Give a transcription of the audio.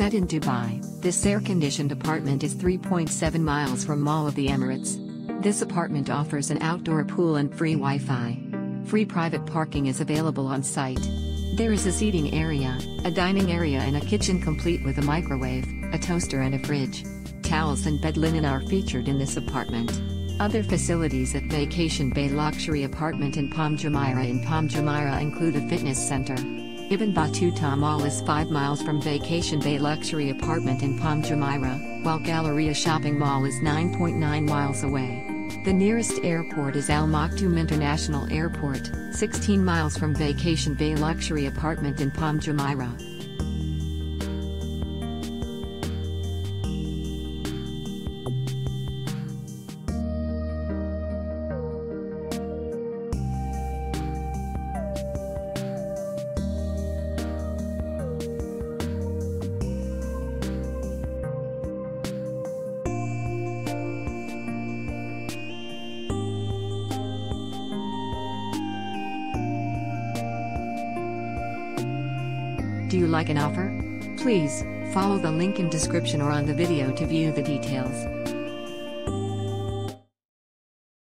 Set in Dubai, this air-conditioned apartment is 3.7 miles from Mall of the Emirates. This apartment offers an outdoor pool and free Wi-Fi. Free private parking is available on site. There is a seating area, a dining area and a kitchen complete with a microwave, a toaster and a fridge. Towels and bed linen are featured in this apartment. Other facilities at Vacation Bay Luxury Apartment in Palm Jumeirah in Palm Jumeirah include a fitness center. Ibn Battuta Mall is 5 miles from Vacation Bay Luxury Apartment in Palm Jumeirah, while Galleria Shopping Mall is 9.9 miles away. The nearest airport is Al Maktoum International Airport, 16 miles from Vacation Bay Luxury Apartment in Palm Jumeirah. Do you like an offer? Please, follow the link in description or on the video to view the details.